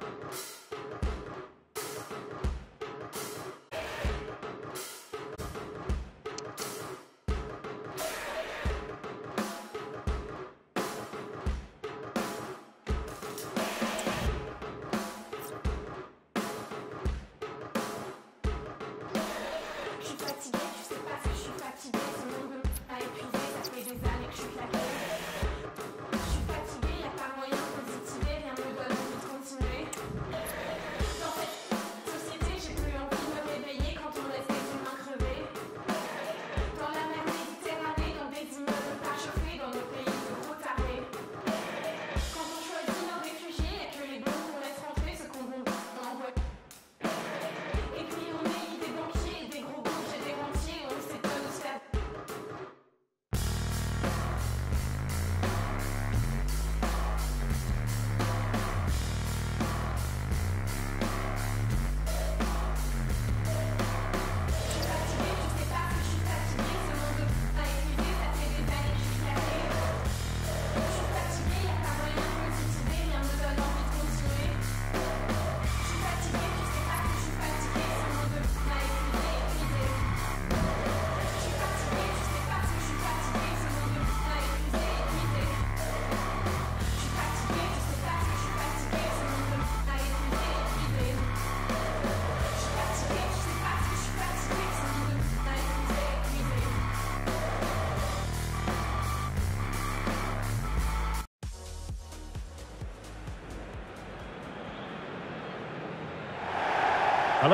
you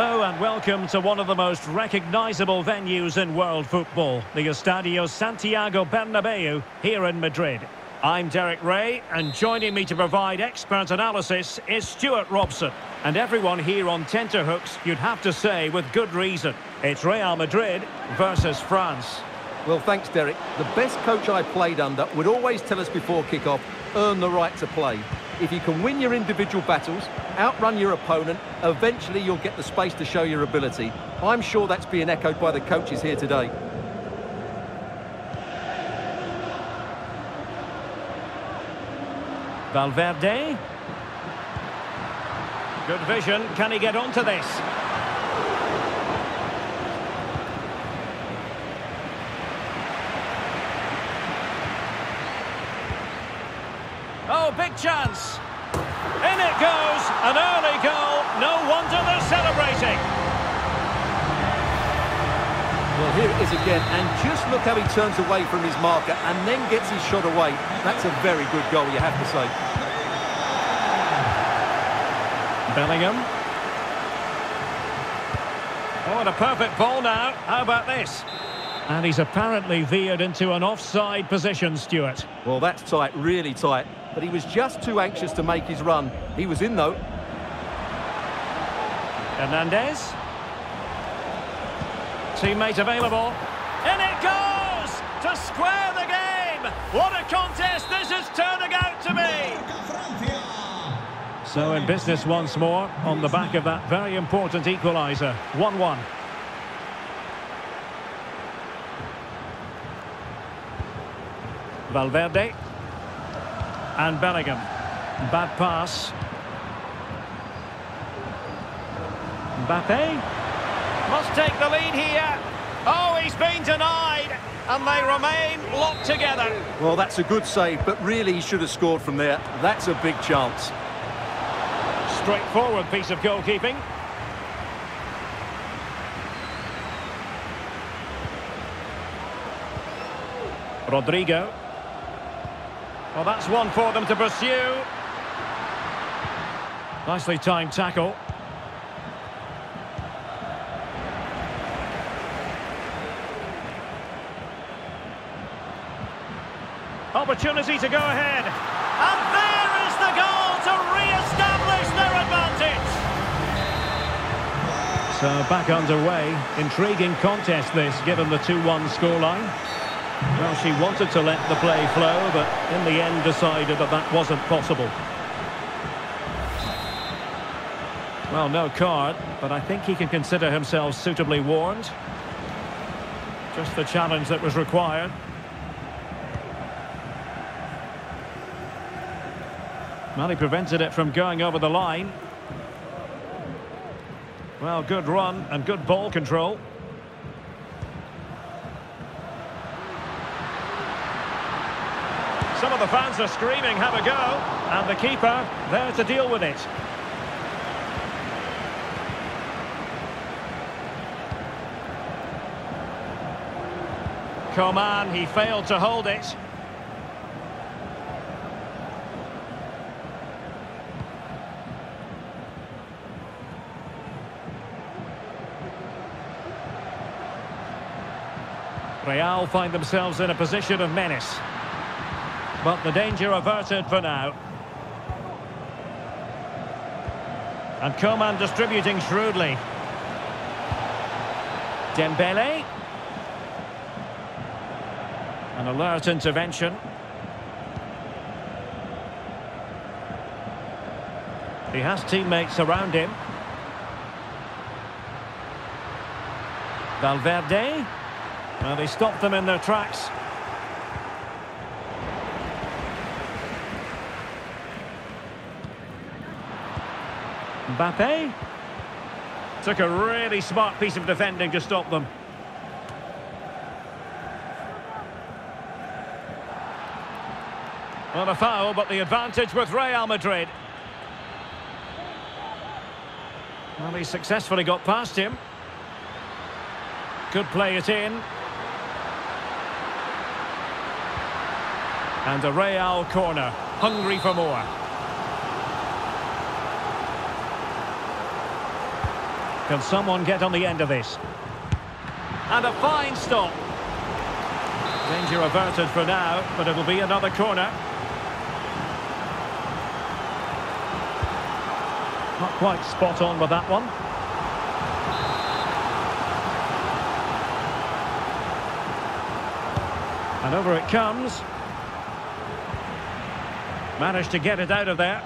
Hello and welcome to one of the most recognisable venues in world football, the Estadio Santiago Bernabeu here in Madrid. I'm Derek Ray, and joining me to provide expert analysis is Stuart Robson. And everyone here on tenterhooks, you'd have to say with good reason. It's Real Madrid versus France. Well, thanks, Derek. The best coach I played under would always tell us before kick-off, earn the right to play. If you can win your individual battles, outrun your opponent, eventually you'll get the space to show your ability. I'm sure that's being echoed by the coaches here today. Valverde. Good vision. Can he get onto this? Oh, big chance. In it goes. An early goal. No wonder they're celebrating. Well, here it is again, and just look how he turns away from his marker and then gets his shot away. That's a very good goal, you have to say. Bellingham. Oh, and a perfect ball now. How about this? And he's apparently veered into an offside position, Stuart. Well, that's tight, really tight. But he was just too anxious to make his run. He was in, though. Hernandez. Teammate available. In it goes! To square the game! What a contest this is turning out to be! So in business once more, on the back of that very important equaliser. 1-1. Valverde. And Bellingham. Bad pass. Mbappe. Must take the lead here. Oh, he's been denied. And they remain locked together. Well, that's a good save, but really he should have scored from there. That's a big chance. Straightforward piece of goalkeeping. Rodrygo. Well, that's one for them to pursue. Nicely timed tackle. Opportunity to go ahead. And there is the goal to re-establish their advantage. So back underway. Intriguing contest this, given the 2-1 scoreline. Well, she wanted to let the play flow, but in the end decided that that wasn't possible. Well, no card, but I think he can consider himself suitably warned. Just the challenge that was required. Well, he prevented it from going over the line. Well, good run and good ball control. Some of the fans are screaming, have a go. And the keeper there to deal with it. Coman, he failed to hold it. Real find themselves in a position of menace. But the danger averted for now. And Coman distributing shrewdly. Dembele. An alert intervention. He has teammates around him. Valverde. Well, they stopped them in their tracks. Mbappe. Took a really smart piece of defending to stop them. Not a foul, but the advantage with Real Madrid. Well, he successfully got past him. Could play it in. And a Real corner, hungry for more. Can someone get on the end of this? And a fine stop. Danger averted for now, but it'll be another corner. Not quite spot on with that one. And over it comes. Managed to get it out of there.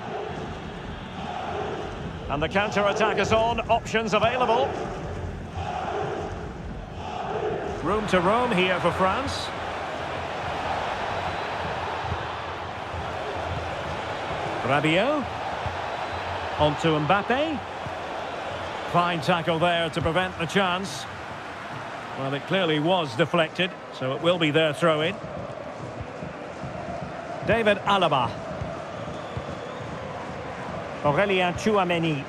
And the counter-attack is on. Options available. Room to roam here for France. Rabiot. On to Mbappe. Fine tackle there to prevent the chance. Well, it clearly was deflected, so it will be their throw-in. David Alaba. Aurelien Tchouameni.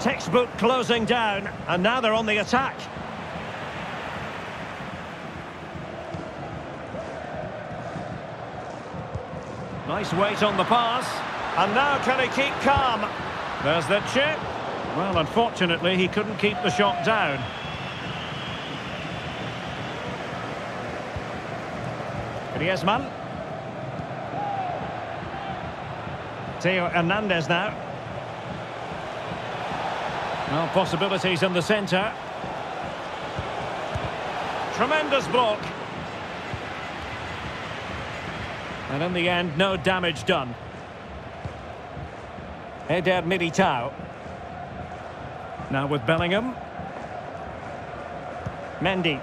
Textbook closing down, and now they're on the attack. Nice weight on the pass. And now can he keep calm? There's the chip. Well, unfortunately, he couldn't keep the shot down. Griezmann. Theo Hernandez now. Well, possibilities in the centre. Tremendous block. And in the end, no damage done. Eder Militao. Now with Bellingham. Mendy.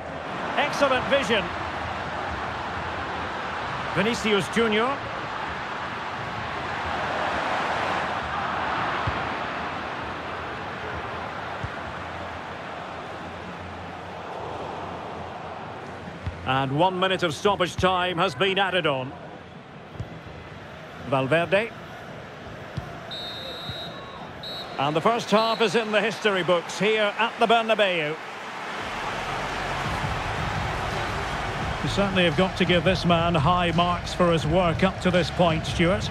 Excellent vision. Vinicius Junior. And one minute of stoppage time has been added on. Valverde. And the first half is in the history books here at the Bernabeu. You certainly have got to give this man high marks for his work up to this point, Stuart.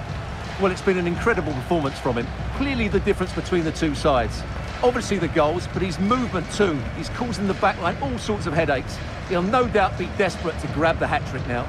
Well, it's been an incredible performance from him. Clearly the difference between the two sides. Obviously the goals, but his movement too. He's causing the backline all sorts of headaches. He'll no doubt be desperate to grab the hat-trick now.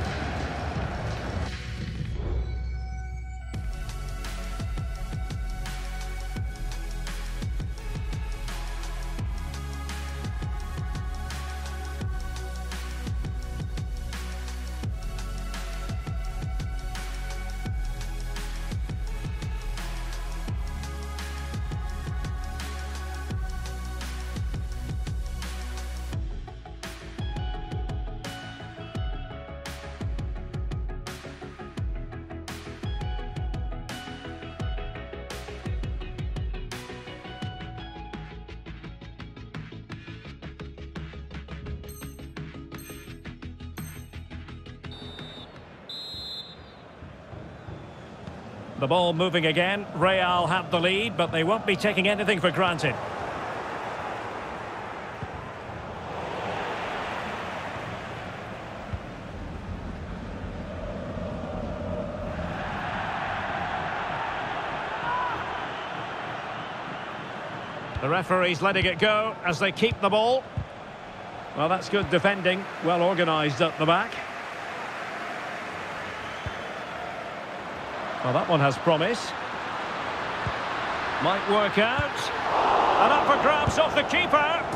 The ball moving again. Real have the lead, but they won't be taking anything for granted. The referee's letting it go as they keep the ball. Well, that's good defending. Well organised at the back. Well, that one has promise. Might work out. And up for grabs off the keeper.